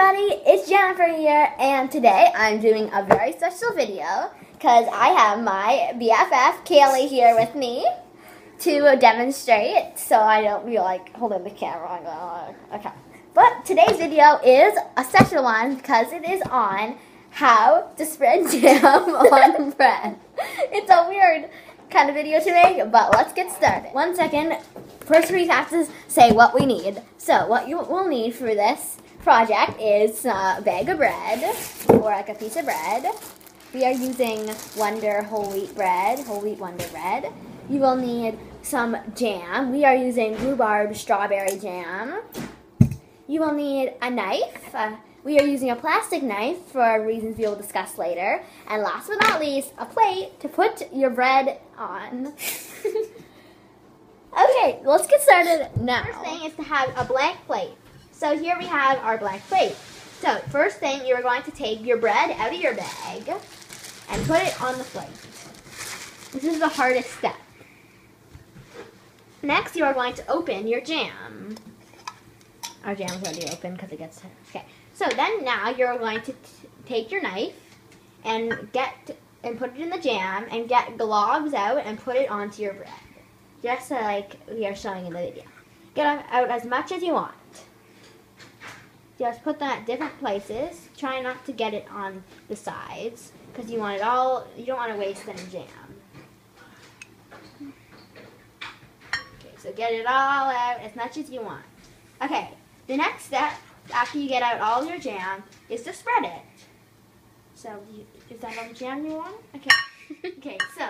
everybody, it's Jennifer here, and today I'm doing a very special video because I have my BFF Caleigh here with me to demonstrate so I don't be like holding the camera. Uh, okay. But today's video is a special one because it is on how to spread jam on bread. It's a weird kind of video to make, but let's get started. One second. First we have to say what we need. So what you will need for this project is a bag of bread, or like a piece of bread. We are using Wonder whole wheat bread, whole wheat Wonder bread. You will need some jam. We are using rhubarb strawberry jam. You will need a knife. Uh, we are using a plastic knife for reasons we will discuss later. And last but not least, a plate to put your bread on. okay, let's get started now. First thing is to have a blank plate. So here we have our black plate. So first thing, you're going to take your bread out of your bag and put it on the plate. This is the hardest step. Next, you are going to open your jam. Our jam is already open because it gets, okay. So then now you're going to take your knife and get, and put it in the jam and get globs out and put it onto your bread. Just like we are showing in the video. Get out as much as you want. Just put them at different places. Try not to get it on the sides because you want it all, you don't want to waste any jam. Okay, so get it all out as much as you want. Okay, the next step after you get out all your jam is to spread it. So, you, is that all the jam you want? Okay. okay, so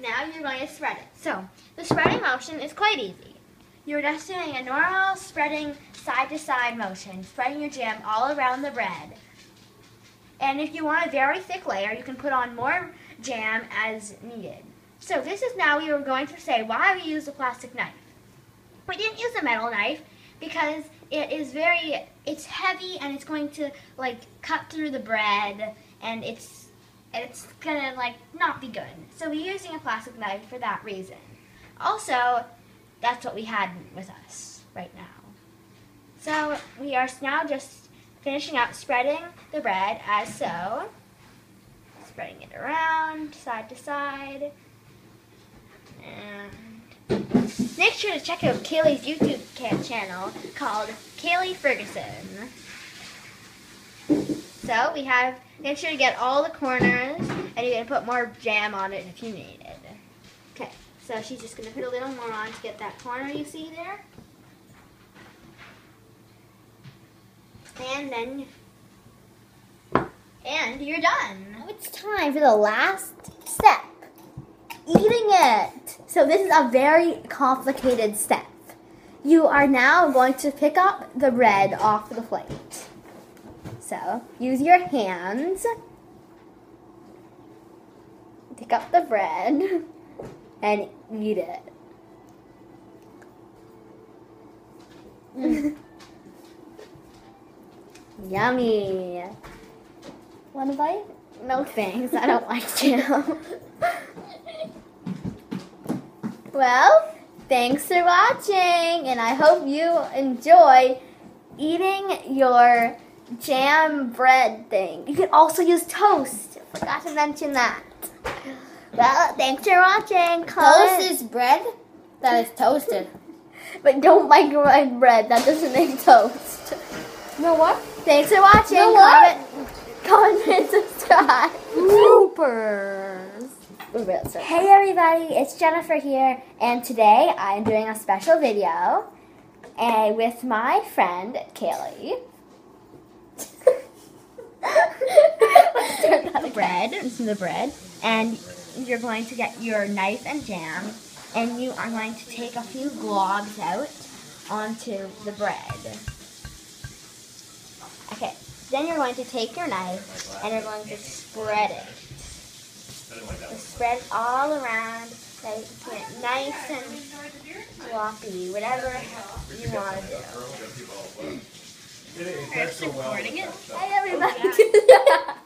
now you're going to spread it. So, the spreading motion is quite easy. You're just doing a normal spreading side-to-side motion, spreading your jam all around the bread. And if you want a very thick layer, you can put on more jam as needed. So this is now we are going to say why we use a plastic knife. We didn't use a metal knife because it is very, it's heavy and it's going to like cut through the bread and it's, it's gonna like not be good. So we're using a plastic knife for that reason. Also, that's what we had with us right now. So we are now just finishing up spreading the bread as so. Spreading it around, side to side. And make sure to check out Caleigh's YouTube channel called Caleigh Ferguson. So we have, make sure to get all the corners and you can put more jam on it if you need it. Okay. So she's just going to put a little more on to get that corner you see there. And then, and you're done. Now it's time for the last step, eating it. So this is a very complicated step. You are now going to pick up the bread off the plate. So use your hands, pick up the bread. and eat it. Mm. Yummy. Want to bite? No thanks. I don't like jam. well, thanks for watching, and I hope you enjoy eating your jam bread thing. You can also use toast. Forgot to mention that. Well, thanks for watching. Comment. Toast is bread that is toasted. but don't microwave bread. That doesn't make toast. You know what? Thanks for watching. You know comment, comment and subscribe. Bloopers. Hey everybody, it's Jennifer here, and today I'm doing a special video and uh, with my friend Caleigh. the bread, this is the bread, and you're going to get your knife and jam, and you are going to take a few globs out onto the bread. Okay, then you're going to take your knife and you're going to spread it. Just spread all around, like, get nice and floppy, whatever you want to do. Are you recording it? Hey everybody!